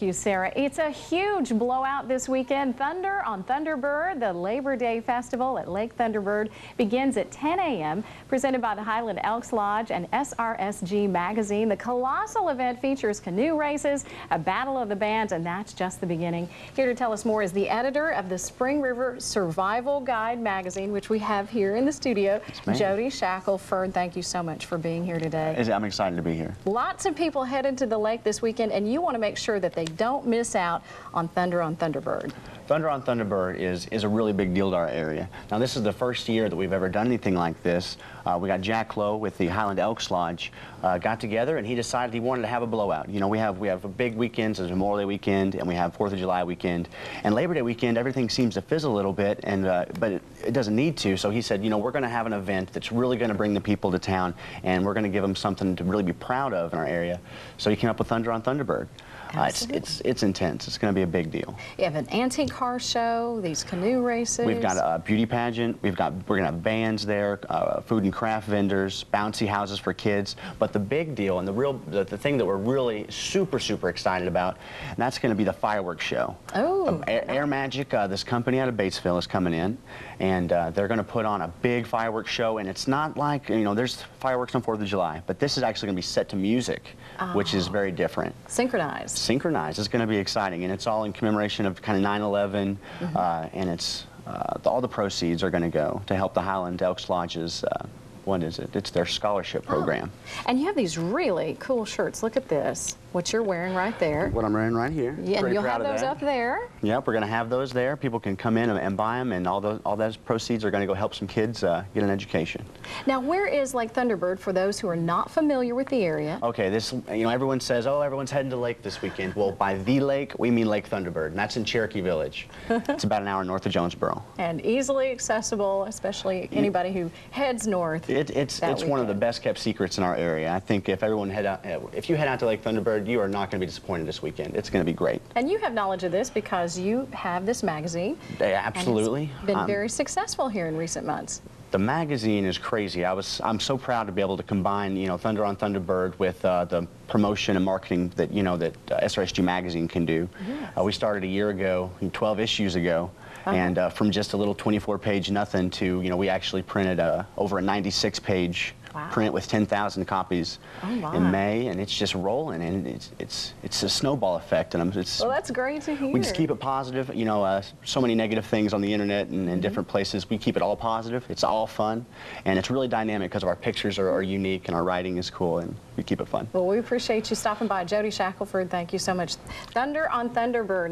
Thank you, Sarah. It's a huge blowout this weekend. Thunder on Thunderbird, the Labor Day Festival at Lake Thunderbird begins at 10 a.m. Presented by the Highland Elks Lodge and SRSG Magazine. The colossal event features canoe races, a battle of the bands, and that's just the beginning. Here to tell us more is the editor of the Spring River Survival Guide magazine, which we have here in the studio, ma'am. Jody Shackelford. Thank you so much for being here today. I'm excited to be here. Lots of people headed to the lake this weekend, and you want to make sure that they don't miss out on Thunder on Thunderbird. Thunder on Thunderbird is, is a really big deal to our area. Now, this is the first year that we've ever done anything like this. Uh, we got Jack Lowe with the Highland Elks Lodge uh, got together, and he decided he wanted to have a blowout. You know, we have we have big weekends, there's Memorial Day weekend, and we have Fourth of July weekend, and Labor Day weekend. Everything seems to fizzle a little bit, and uh, but it, it doesn't need to. So he said, you know, we're going to have an event that's really going to bring the people to town, and we're going to give them something to really be proud of in our area. So he came up with Thunder on Thunderbird. Uh, it's, it's, it's intense. It's going to be a big deal. You have an antique car show, these canoe races. We've got a beauty pageant. We've got we're gonna have bands there, uh, food and craft vendors, bouncy houses for kids. But the big deal and the real the, the thing that we're really super super excited about, and that's going to be the fireworks show. Oh, Uh, Air, Air Magic, uh, this company out of Batesville is coming in, and uh, they're going to put on a big fireworks show. And it's not like you know there's fireworks on Fourth of July, but this is actually going to be set to music, which is very different synchronized. synchronized. It's going to be exciting, and it's all in commemoration of kind of 9/11, uh, and it's uh, all the proceeds are going to go to help the Highland Elks Lodges. What is it? It's their scholarship program. And you have these really cool shirts. Look at this, what you're wearing right there. What I'm wearing right here. Yeah, and you'll have those up there. Yep, we're going to have those there. People can come in and, and buy them, and all those all those proceeds are going to go help some kids uh, get an education. Now, where is Lake Thunderbird for those who are not familiar with the area? Okay, this, you know, everyone says, oh, everyone's heading to lake this weekend. Well, by the lake, we mean Lake Thunderbird, and that's in Cherokee Village. it's about an hour north of Jonesboro. And easily accessible, especially anybody who heads north. It, it's it's one of the best kept secrets in our area. I think if everyone head out, if you head out to Lake Thunderbird, you are not going to be disappointed this weekend. It's going to be great. And you have knowledge of this because you have this magazine. Yeah, and absolutely. it's been Um, very successful here in recent months. The magazine is crazy. I was I'm so proud to be able to combine you know Thunder on Thunderbird with uh, the promotion and marketing that you know that uh, SRSG magazine can do. Uh, we started a year ago, 12 issues ago. Uh-huh. And uh, from just a little 24-page nothing to, you know, we actually printed uh, over a 96-page Wow. print with 10,000 copies Oh, in May, and it's just rolling, and it's it's it's a snowball effect, and I'm, it's Well, that's great to hear. we just keep it positive. You know, uh, so many negative things on the internet and in different places. We keep it all positive. It's all fun, and it's really dynamic because our pictures are, are unique and our writing is cool, and we keep it fun. Well, we appreciate you stopping by. Jody Shackelford, thank you so much. Thunder on Thunderbird.